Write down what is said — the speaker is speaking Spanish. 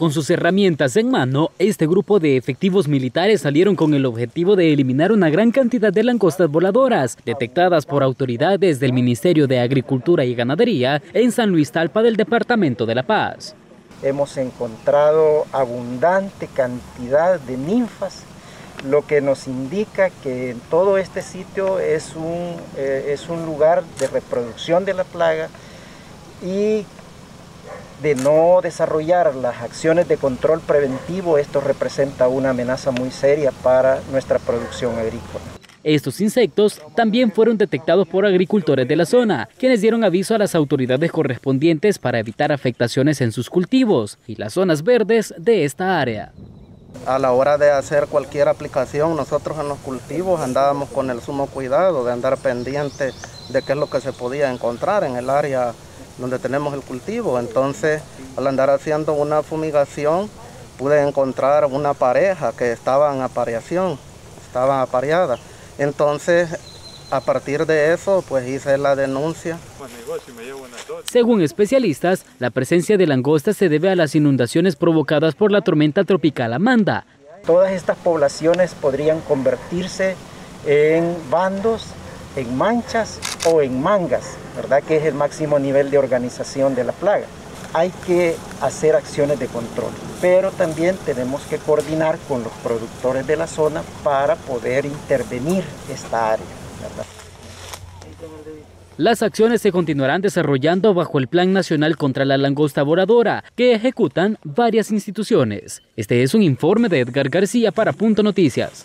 Con sus herramientas en mano, este grupo de efectivos militares salieron con el objetivo de eliminar una gran cantidad de langostas voladoras detectadas por autoridades del Ministerio de Agricultura y Ganadería en San Luis Talpa del Departamento de La Paz. Hemos encontrado abundante cantidad de ninfas, lo que nos indica que todo este sitio es un, eh, es un lugar de reproducción de la plaga y de no desarrollar las acciones de control preventivo, esto representa una amenaza muy seria para nuestra producción agrícola. Estos insectos también fueron detectados por agricultores de la zona, quienes dieron aviso a las autoridades correspondientes para evitar afectaciones en sus cultivos y las zonas verdes de esta área. A la hora de hacer cualquier aplicación, nosotros en los cultivos andábamos con el sumo cuidado de andar pendiente de qué es lo que se podía encontrar en el área donde tenemos el cultivo. Entonces, al andar haciendo una fumigación, pude encontrar una pareja que estaba en apareación, estaban apareadas. Entonces, a partir de eso, pues hice la denuncia. Según especialistas, la presencia de langostas se debe a las inundaciones provocadas por la tormenta tropical Amanda. Todas estas poblaciones podrían convertirse en bandos en manchas o en mangas, ¿verdad? Que es el máximo nivel de organización de la plaga. Hay que hacer acciones de control, pero también tenemos que coordinar con los productores de la zona para poder intervenir esta área, Las acciones se continuarán desarrollando bajo el Plan Nacional contra la Langosta Voradora, que ejecutan varias instituciones. Este es un informe de Edgar García para Punto Noticias.